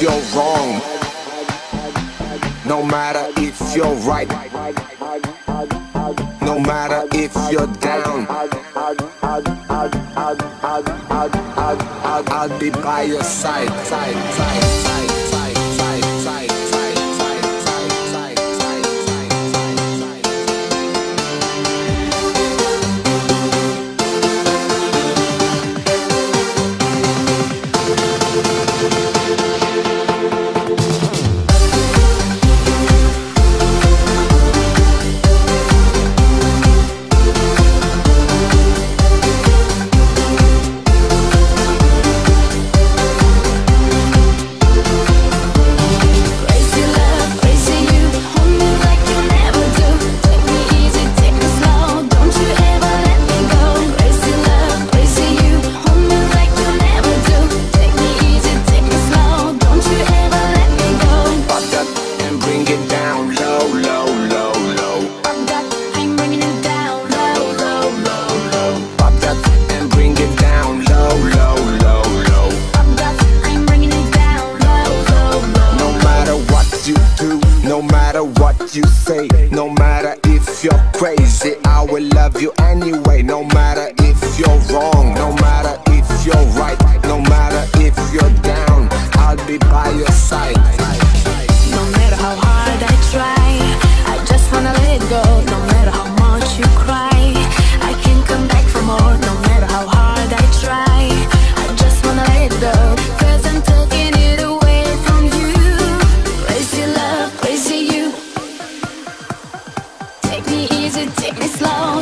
you're wrong. No matter if you're right. No matter if you're down. I'll be by your side, side, side, side. No matter what you say No matter if you're crazy I will love you anyway No matter if you're wrong No matter if you're right No matter Take me easy, take me slow.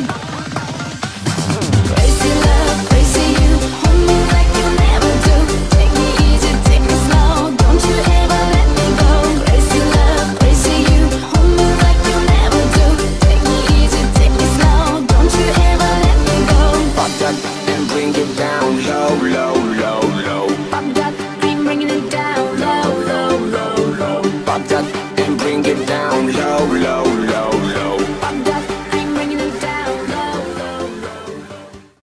Crazy love, crazy you. Hold me like you never do. Take me easy, take me slow. Don't you ever let me go. Crazy love, crazy you. Hold me like you never do. Take me easy, take me slow. Don't you ever let me go. Pop that and bring it down Low, low, low, low. Pop that and bring it down Low, low, low, low. Pop that and bring it down Low, low, low.